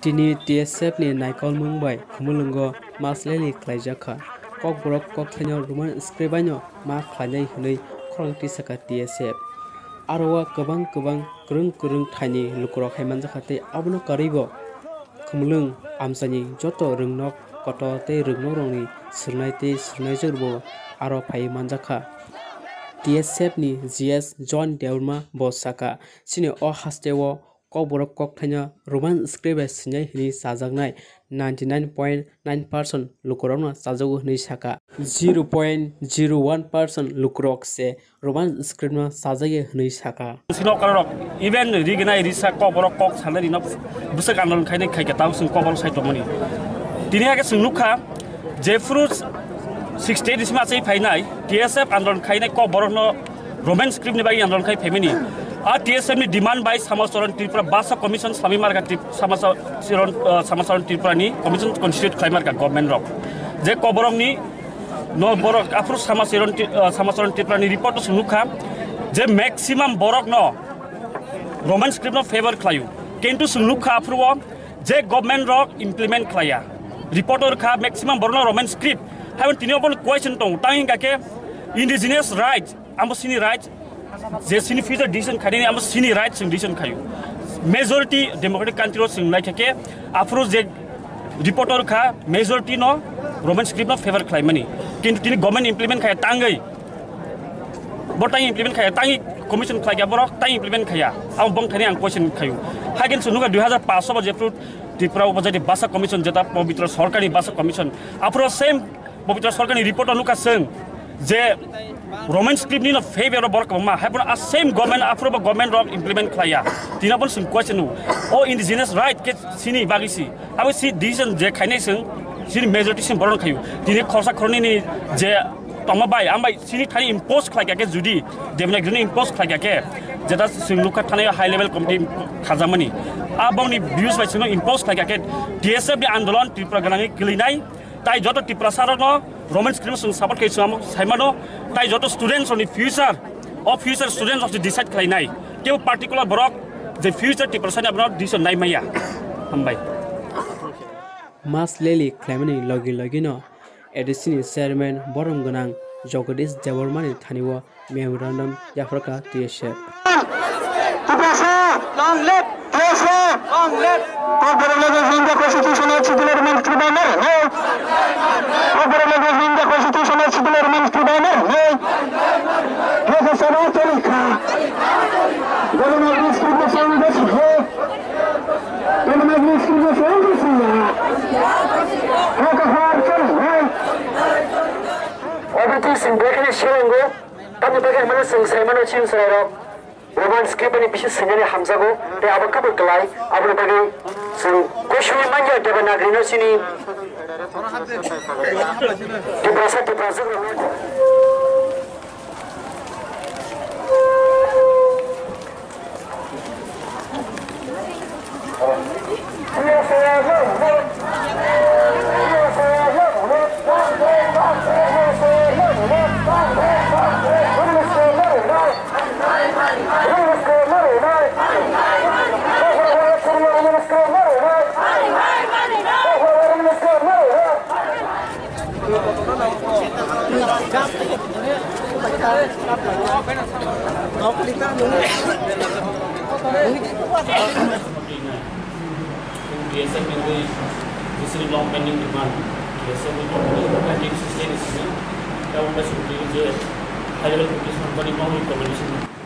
tini tsf ni naikol mungbai khumulungo masleli khlaijaka kok borok kok thaino roman scribaino ma khlainai hinui khorongti saka tsf aro wa kwbang kwbang kwrung kwrung thaini lukrok haimanjaka tei abono karibo khumulung amsani joto rungnok koto tei rungnok rokni swngnai tei swngnai jorbo aro ni kok borok kok thaino roman scribe sinai hini chajaknai 99.9% lukurokno chajago hinui saka 0.01% lukurok se roman script no chajage hinui saka sino karok even rignai risa kok borok kok sanai rino busak andolon khainai khaike taw sing kok borok saitomani tini age sing lukha je fruit 60 disma chai phainai tsf andolon khainai kok khai family আর টিএসএমনি demand বাই commission স্বামী মার্কা সামাচরণ সামাচরণ ত্রিপুরানি commission constitute খাই মার্কা government rock যে ন সুনুখা যে maximum বরক ন ন favour খাইও কিন্তু যে গভর্নমেন্ট রক ইমপ্লিমেন্ট খাইয়া রিপোর্টর খা ম্যাক্সিমাম বরক রোমান স্ক্রিপ্ট হাইন তিনি কোয়েশন দं তাই গাকে ইন্ডিজিনিয়াস রাইট আমসিনি রাইট जे सिनि फ्युचर डिसिसन खाने अब सिनि राइट जों डिसिसन खायो मेजरिटी डेमोक्रेटिक कान्ट्री जों नायथाके आफ्रो जे रिपोर्टर खा मेजरिटी न रोमान स्क्रिप्ट न फेवर खालामनि किन्तु तिनि गभर्नमेन्ट इमप्लिमेन्ट खाया ताङै बटाइ इमप्लिमेन्ट खाया ताङै कमिसन खाया बर ताइ इमप्लिमेन्ट खाया आं बं थानि आं क्वेश्चन खायो हागेन सुनुगा दुई हाजार पाँच जेफ्रु त्रिपुरा उपजाति भाषा कमिसन जेता पवित्र सरकारनि भाषा कमिसन आफ्रो सेम पवित्र सरकारनि रिपोर्ट अनुका जों যে ৰমেন স্ক্ৰিপ্টনি ফে বেৰ বৰ মা হেপন আ চেম গভমেণ্ট আফ্ৰ গভমেণ্ট ৰ ইমপ্লিমেণ্ট খাই তিনাপন চিন কোৱাইছে নো? অ ইণ্ডিজিনিয়াছ ৰাইট কে চিনি বাগিছে। আৰু চি ডিচিশ্যন যে খাইনাই চোন চিনি মেজৰিটি চিন বৰণ খাই দিনে খৰচা খৰণি যে তম বাই চিনি ঠাই ইম্প'জ খাই গাকে যদি দেৱনাক যদি ইম্প'জ খাই গাকে যেটা চিংলুকাত থানে হাই লেভেল কমিটি খাজামনি। আবাউনি বিউজ পাইছিলোঁ ইম্প'জ খাই গাকে ডি এছ এফ আন্দোলন ত্ৰিপুৰা গেলাঙি কিলিনাই তাই যত ত্ৰিপুৰা চাৰণৰ tripura ganani kilinai তাই যত টিপ্রাসারন রোমেন স্ক্রিম সাপোর্ট খাইছো আমি সাইমানো তাই যত স্টুডেন্টস অনি ফিউচার অ ফিউচার স্টুডেন্টস অফ ডিসাইড খাইনাই কেউ পার্টিকুলার বরক যে ফিউচার টিপ্রাসানি আপনার ডিসিশন নাই মাইয়া হামবাই মাস লেলি খ্লাইমানি লগি লগি ন এডিসিনি চেয়ারম্যান বরম গোনাং জগদীশ দেবরমানি থানিও memorandum Long live TSF! Long live! তরিকা বলুন মজলিস পূর্ব সংঘর্ষ হোক বলুন মজলিস পূর্ব সংঘর্ষ হোক হারকার হোক অবতি সিং বেখানে শিলঙ্গো তাম বেখানে মানে সিং সাইমানো চিন সাইরক romans ke bani bishi sengani hamza go te abakka bu kalai abru bani sun kushmi manja de bana grino sini te brasa te brasa BSF की दूसरी लॉन्ग पेंडिंग डिमांड बीएसएफ की पेंडिंग सिस्टम इसमें क्या उनका जो high level police company का communication